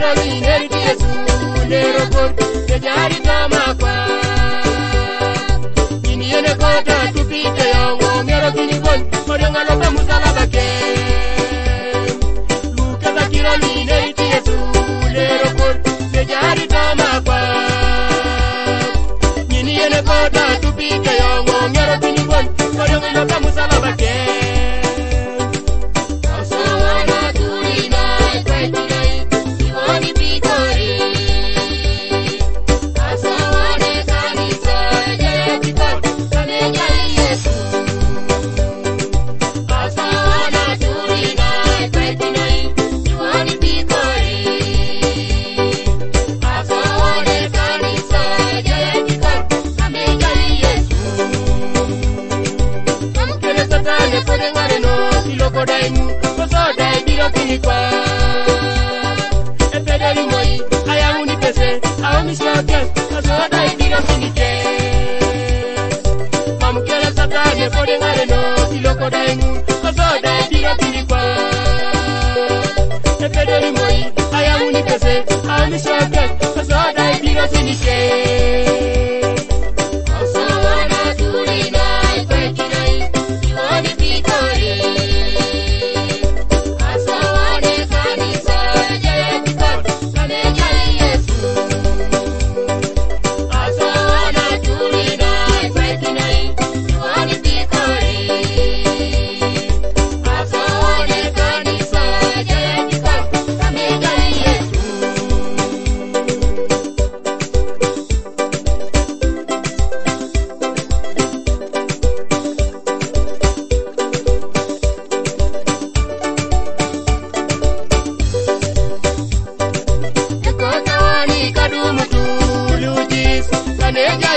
Nairobi, Neriti Kota, Ke. Kota, kodaimu tosoda ebiro kinikwa epedeli moi ayauni pese aomisoke tosoda ebiro kinike mamukele sakanye kodengareno silo kodaimu tosoda ebiro kinikwa epedeli moi ayauni pese aomisoke tosoda ebiro kinike kaneja